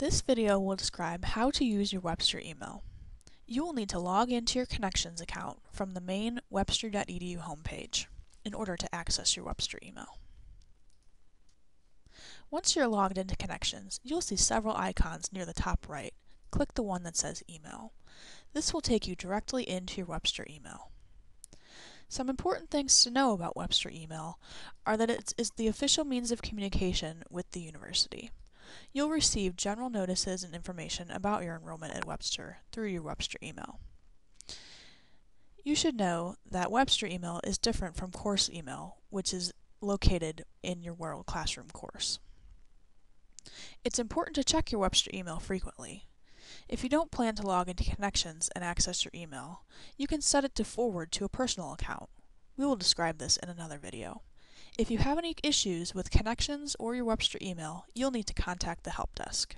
This video will describe how to use your Webster email. You will need to log into your Connections account from the main webster.edu homepage in order to access your Webster email. Once you're logged into Connections, you'll see several icons near the top right. Click the one that says Email. This will take you directly into your Webster email. Some important things to know about Webster email are that it is the official means of communication with the university. You'll receive general notices and information about your enrollment at Webster through your Webster email. You should know that Webster email is different from course email, which is located in your World Classroom course. It's important to check your Webster email frequently. If you don't plan to log into Connections and access your email, you can set it to forward to a personal account. We will describe this in another video. If you have any issues with connections or your Webster email, you'll need to contact the help desk.